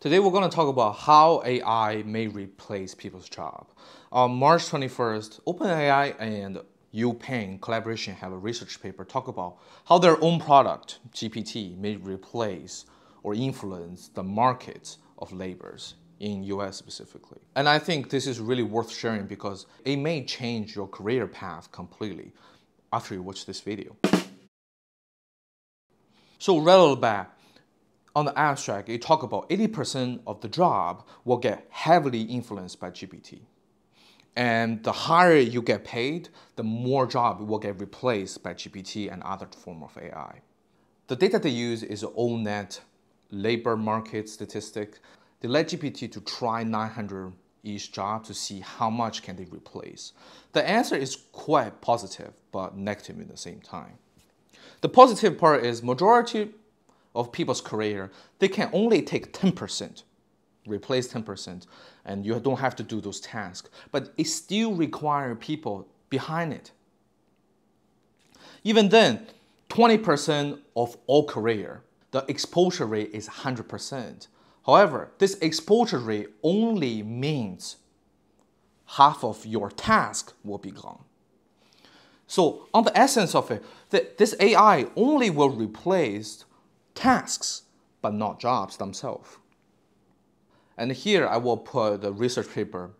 Today we're going to talk about how AI may replace people's job. On March 21st, OpenAI and UPenn collaboration have a research paper talk about how their own product, GPT, may replace or influence the markets of labors in US specifically. And I think this is really worth sharing because it may change your career path completely after you watch this video. So right back, on the abstract, it talk about 80% of the job will get heavily influenced by GPT. And the higher you get paid, the more job will get replaced by GPT and other form of AI. The data they use is O*NET labor market statistic. They let GPT to try 900 each job to see how much can they replace. The answer is quite positive, but negative in the same time. The positive part is majority of people's career, they can only take 10%, replace 10%, and you don't have to do those tasks. But it still requires people behind it. Even then, 20% of all career, the exposure rate is 100%. However, this exposure rate only means half of your task will be gone. So on the essence of it, this AI only will replace tasks, but not jobs themselves. And here I will put the research paper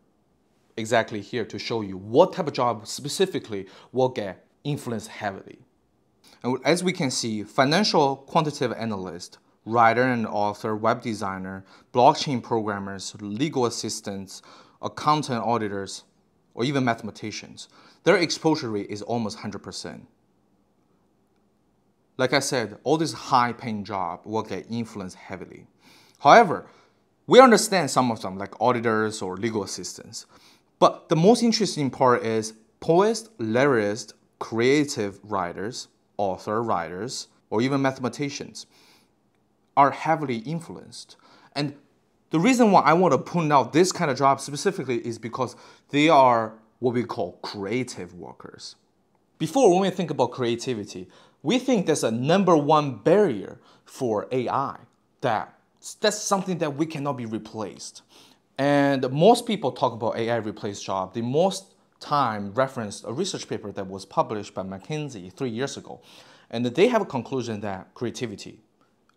exactly here to show you what type of job specifically will get influenced heavily. And as we can see, financial quantitative analyst, writer and author, web designer, blockchain programmers, legal assistants, accountant auditors, or even mathematicians, their exposure rate is almost 100%. Like I said, all these high paying jobs will get influenced heavily. However, we understand some of them, like auditors or legal assistants. But the most interesting part is poets, lyrists, creative writers, author writers, or even mathematicians are heavily influenced. And the reason why I want to point out this kind of job specifically is because they are what we call creative workers. Before, when we think about creativity, we think there's a number one barrier for AI that that's something that we cannot be replaced. And most people talk about AI replace job. The most time referenced a research paper that was published by McKinsey three years ago. And they have a conclusion that creativity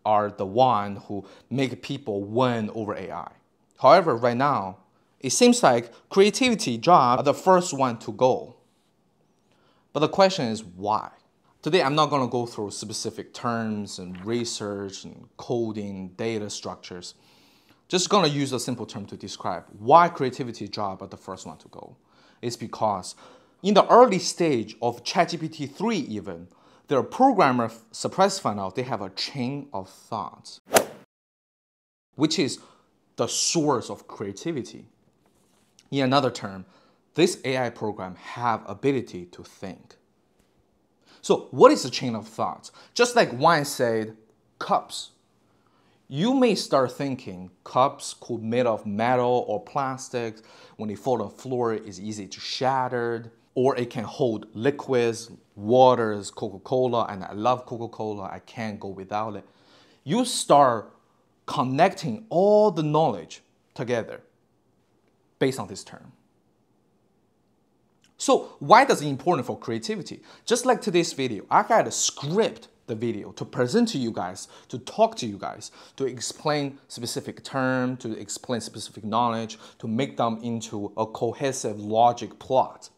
are the one who make people win over AI. However, right now, it seems like creativity jobs are the first one to go. But the question is why? Today, I'm not going to go through specific terms and research and coding, data structures. Just going to use a simple term to describe why creativity jobs are the first one to go. It's because in the early stage of ChatGPT 3 even, their programmer surprised found out they have a chain of thoughts, which is the source of creativity. In another term, this AI program have ability to think. So what is a chain of thoughts? Just like wine said, cups. You may start thinking cups could made of metal or plastic. When they fall on the floor, it's easy to shatter. Or it can hold liquids, waters, Coca-Cola, and I love Coca-Cola. I can't go without it. You start connecting all the knowledge together based on this term. So why does it important for creativity? Just like today's video, I got to script the video to present to you guys, to talk to you guys, to explain specific term, to explain specific knowledge, to make them into a cohesive logic plot.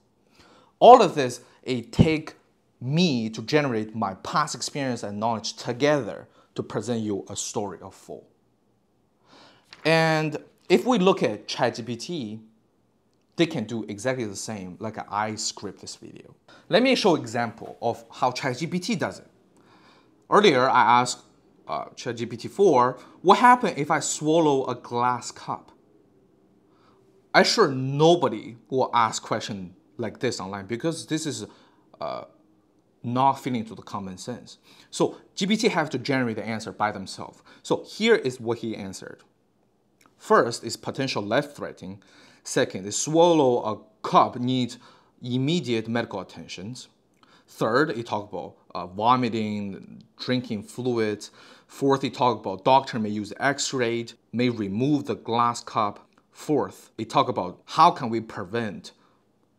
All of this, it take me to generate my past experience and knowledge together to present you a story of full. And if we look at ChatGPT, they can do exactly the same like I script this video. Let me show example of how ChatGPT does it. Earlier, I asked uh, ChatGPT 4, what happens if I swallow a glass cup? I'm sure nobody will ask question like this online because this is uh, not fitting to the common sense. So GPT have to generate the answer by themselves. So here is what he answered. First is potential life-threatening. Second, the swallow a cup needs immediate medical attention. Third, it talk about uh, vomiting, drinking fluids. Fourth, they talk about doctor may use x-ray, may remove the glass cup. Fourth, they talk about how can we prevent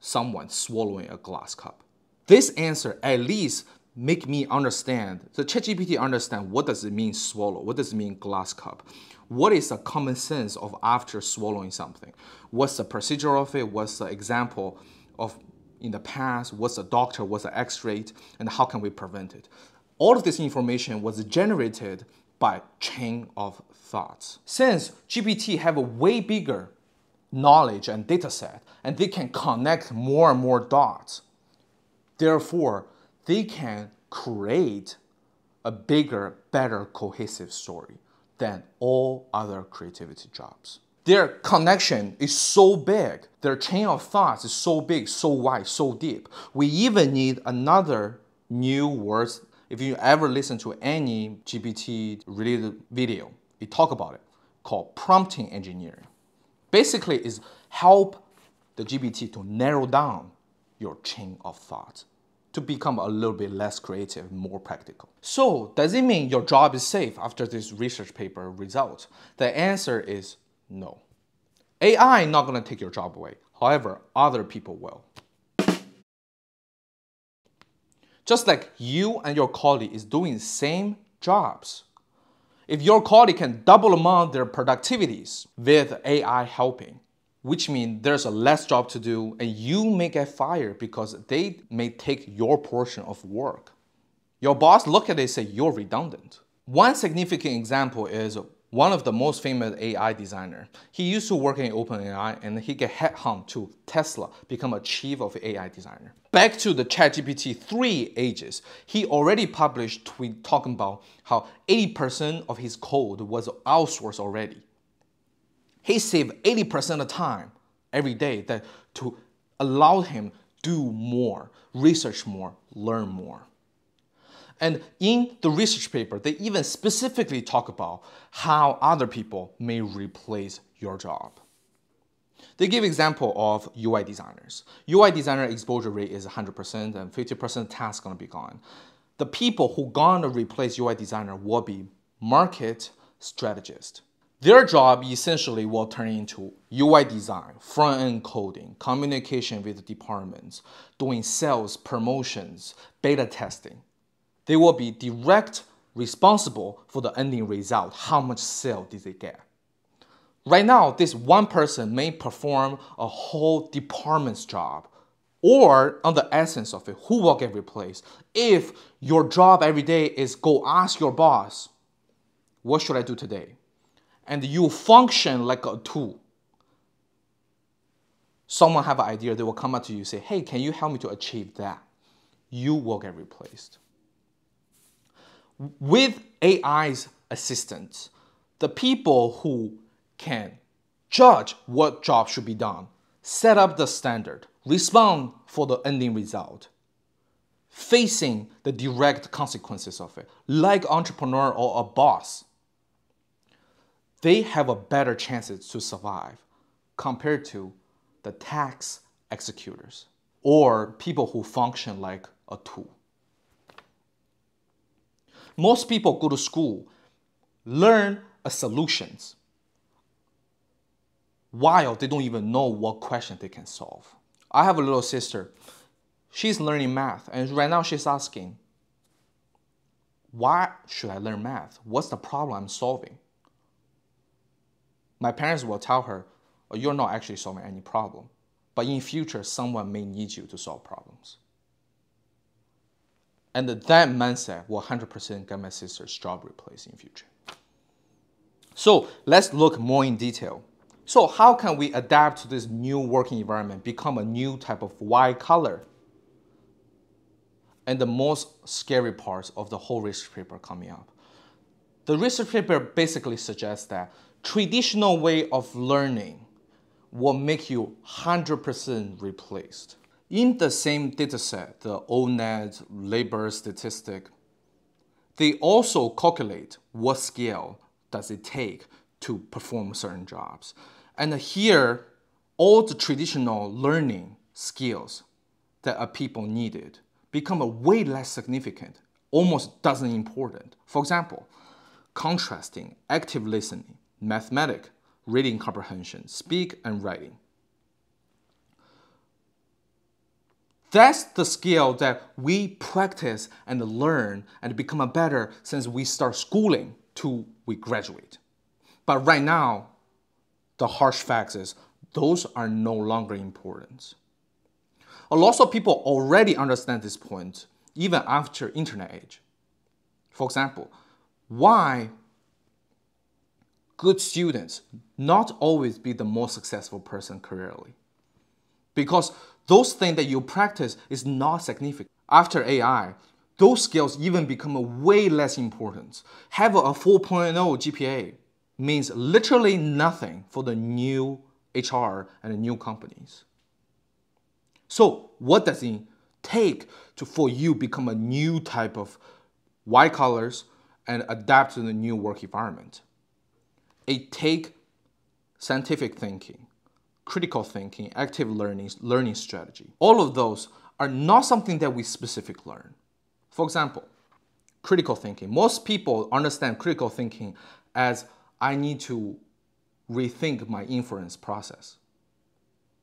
someone swallowing a glass cup. This answer at least make me understand, the ChatGPT understand what does it mean swallow, what does it mean glass cup, what is the common sense of after swallowing something, what's the procedure of it, what's the example of in the past, what's the doctor, what's the x-ray, and how can we prevent it. All of this information was generated by chain of thoughts. Since GPT have a way bigger knowledge and data set, and they can connect more and more dots, therefore, they can create a bigger, better cohesive story than all other creativity jobs. Their connection is so big, their chain of thoughts is so big, so wide, so deep. We even need another new word. If you ever listen to any GPT related video, we talk about it, called prompting engineering. Basically, is help the GPT to narrow down your chain of thought to become a little bit less creative, more practical. So does it mean your job is safe after this research paper result? The answer is no. AI not gonna take your job away. However, other people will. Just like you and your colleague is doing same jobs. If your colleague can double amount their productivities with AI helping, which means there's a less job to do and you may get fired because they may take your portion of work. Your boss look at it and say you're redundant. One significant example is one of the most famous AI designer. He used to work in OpenAI and he get headhunt to Tesla, become a chief of AI designer. Back to the ChatGPT 3 ages, he already published tweet talking about how 80% of his code was outsourced already he saved 80% of time every day that to allow him do more, research more, learn more. And in the research paper, they even specifically talk about how other people may replace your job. They give example of UI designers. UI designer exposure rate is 100% and 50% task gonna be gone. The people who gonna replace UI designer will be market strategist, their job essentially will turn into UI design, front end coding, communication with departments, doing sales, promotions, beta testing. They will be direct responsible for the ending result. How much sale did they get? Right now, this one person may perform a whole department's job or on the essence of it, who will get replaced? If your job every day is go ask your boss, what should I do today? And you function like a tool. Someone have an idea, they will come up to you say, hey, can you help me to achieve that? You will get replaced. With AI's assistance, the people who can judge what job should be done, set up the standard, respond for the ending result, facing the direct consequences of it, like entrepreneur or a boss, they have a better chances to survive compared to the tax executors or people who function like a tool. Most people go to school, learn a solutions while they don't even know what question they can solve. I have a little sister. She's learning math, and right now she's asking, why should I learn math? What's the problem I'm solving? My parents will tell her, oh, you're not actually solving any problem. But in future, someone may need you to solve problems. And that mindset will 100% get my sister's job replaced in future. So let's look more in detail. So how can we adapt to this new working environment, become a new type of white collar? And the most scary parts of the whole research paper coming up. The research paper basically suggests that traditional way of learning will make you 100% replaced. In the same dataset, the O*NET labor statistic, they also calculate what scale does it take to perform certain jobs. And here, all the traditional learning skills that a people needed become a way less significant, almost doesn't important. For example, contrasting, active listening, mathematic, reading comprehension, speak and writing. That's the skill that we practice and learn and become a better since we start schooling to we graduate. But right now, the harsh facts is those are no longer important. A lot of people already understand this point even after internet age. For example, why good students not always be the most successful person careerly? Because those things that you practice is not significant. After AI, those skills even become way less important. Have a 4.0 GPA means literally nothing for the new HR and the new companies. So what does it take to for you become a new type of white collars and adapt to the new work environment? It take scientific thinking, critical thinking, active learning, learning strategy. All of those are not something that we specifically learn. For example, critical thinking. Most people understand critical thinking as I need to rethink my inference process.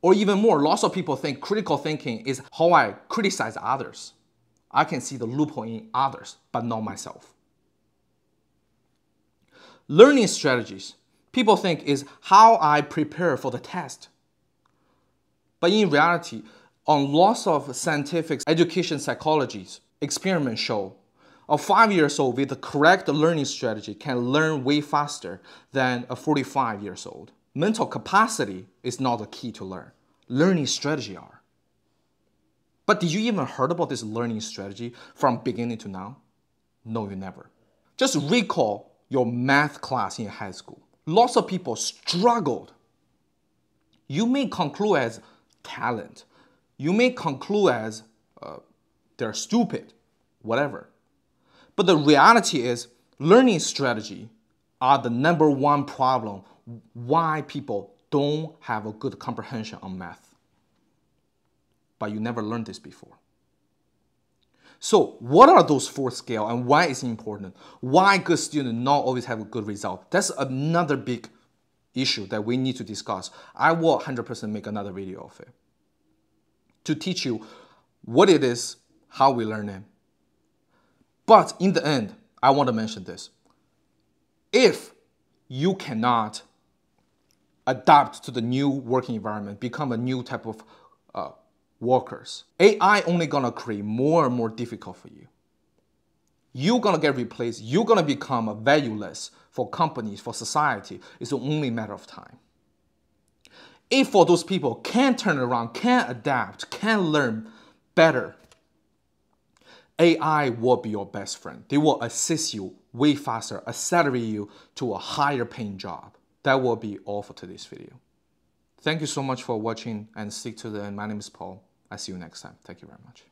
Or even more, lots of people think critical thinking is how I criticize others. I can see the loophole in others, but not myself. Learning strategies, people think is how I prepare for the test. But in reality, on lots of scientific education psychologies, experiments show a five years old with the correct learning strategy can learn way faster than a 45 years old. Mental capacity is not the key to learn. Learning strategy are. But did you even heard about this learning strategy from beginning to now? No, you never. Just recall your math class in high school. Lots of people struggled. You may conclude as talent. You may conclude as uh, they're stupid, whatever. But the reality is, learning strategy are the number one problem why people don't have a good comprehension on math. But you never learned this before. So what are those four scale and why is it important? Why good students not always have a good result? That's another big issue that we need to discuss. I will 100% make another video of it to teach you what it is, how we learn it. But in the end, I want to mention this. If you cannot adapt to the new working environment, become a new type of uh, workers. AI only gonna create more and more difficult for you. You're gonna get replaced. You're gonna become valueless for companies, for society. It's only a matter of time. If for those people can turn around, can adapt, can learn better, AI will be your best friend. They will assist you way faster, accelerate you to a higher paying job. That will be all for today's video. Thank you so much for watching and stick to the end. My name is Paul. I see you next time. Thank you very much.